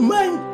Man.